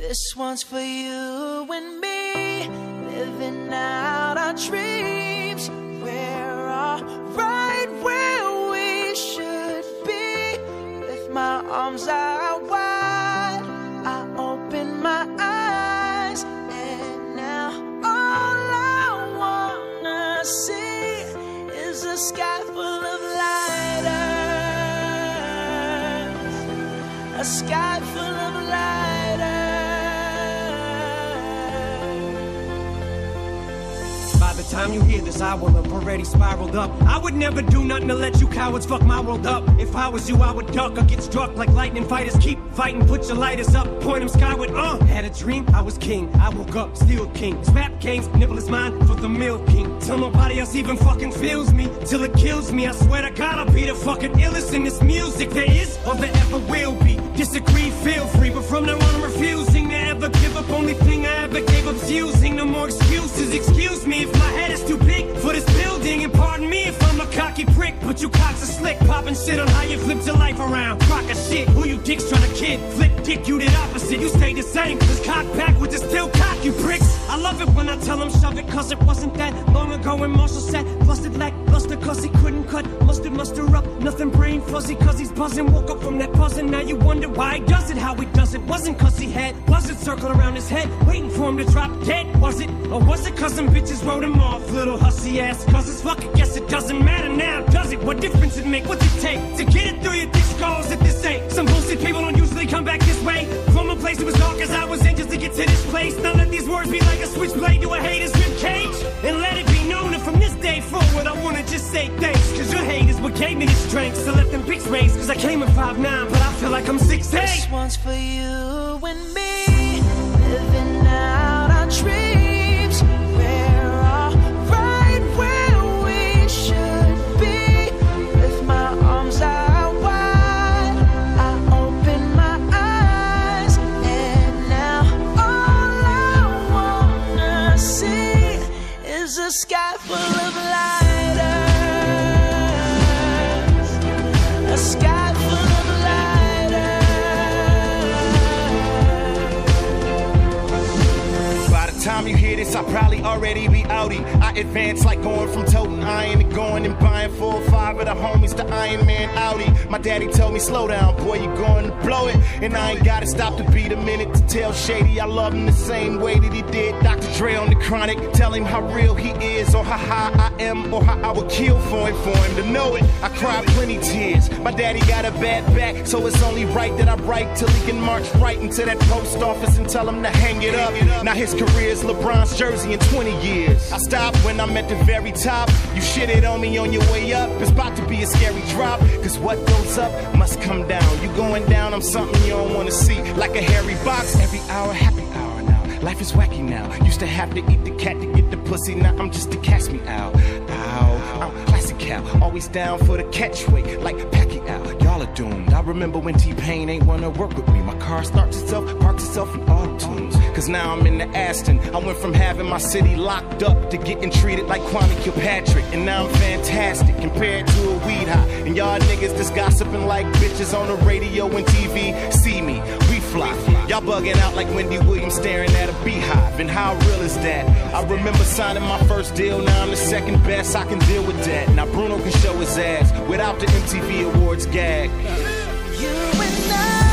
This one's for you and me, living out our dreams. We're all right where we should be, with my arms out wide. I open my eyes, and now all I wanna see is a sky full of lighters, a sky full of lighters. The time you hear this, I will have already spiraled up. I would never do nothing to let you cowards fuck my world up. If I was you, I would duck or get struck like lightning fighters. Keep fighting, put your lighters up, point them skyward. Uh, had a dream, I was king. I woke up, still king. Rap games, nibble is mine for the milk king. Till nobody else even fucking feels me, till it kills me. I swear to God, I'll be the fucking illest in this music there is or there ever will be. Disagree, feel free, but from now on, I'm refusing to ever give up. Only thing I ever You cocks are slick, popping shit on how you flipped your life around. Crock of shit, who you dicks trying to kid? Flip dick, you did opposite. You stay the same. Cause cock backwards is still cock, you pricks. I love it when I tell them shove it, cause it wasn't that long ago when Marshall said busted lackluster, cause he couldn't cut mustard, muster up. Nothing brain fuzzy, cause he's buzzing. Woke up from that buzzing, now you wonder why he does it, how he does it. Wasn't cause he had buzzards circling around his head, waiting for him to drop dead. Was it? Or was it cause some bitches wrote him off? Little hussy ass, cause it's fuck, I guess it doesn't matter now, does it? What difference it make? What's it take to get it Cause I 5'9, but I feel like I'm 6'8. This one's for you and me, living out our dreams. We're all right where we should be, with my arms out wide. I open my eyes, and now all I wanna see is a sky full of lighters, you hear this, I'll probably already be outie. I advance like going from toting iron to going and buying four or five of the homies the Iron Man Audi. My daddy told me, slow down, boy, you going to blow it. And I ain't gotta stop to beat a minute to tell Shady I love him the same way that he did. Dre on the chronic. Tell him how real he is, or how high I am, or how I would kill for him, for him to know it. I cried plenty tears. My daddy got a bad back, so it's only right that I write till he can march right into that post office and tell him to hang it up. Now his career's LeBron's jersey in 20 years. I stopped when I'm at the very top. You shitted on me on your way up. It's about to be a scary drop. Cause what goes up must come down. You going down, I'm something you don't wanna see. Like a hairy box, every hour, happy. Life is wacky now. Used to have to eat the cat to get the pussy. Now I'm just a catch me out. Ow, I'm classic cow. Always down for the catchweight, like Pacquiao. Y'all are doomed. I remember when T-Pain ain't wanna work with me. My car starts itself, parks itself in auto tunes. Cause now I'm in the Aston. I went from having my city locked up to getting treated like Kwame Kilpatrick. And now I'm fantastic compared to a weed high. And y'all niggas just gossiping like bitches on the radio and TV. See me, we fly. Y'all bugging out like Wendy Williams staring at a beehive. And how real is that? I remember signing my first deal, now I'm the second best. I can deal with that. Now Bruno can show his ass without the MTV Awards gag. You and I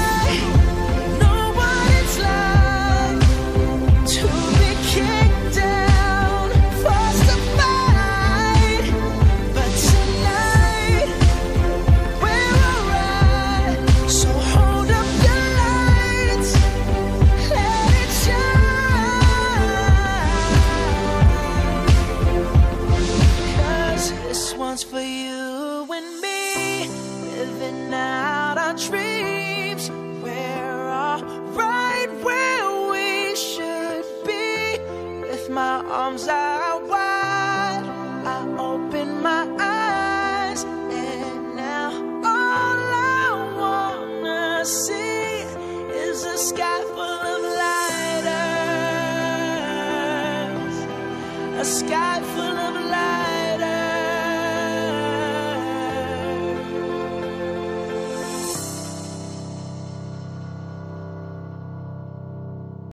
you and me, living out our dreams. We're all right where we should be, with my arms out wide. I open my eyes, and now all I wanna see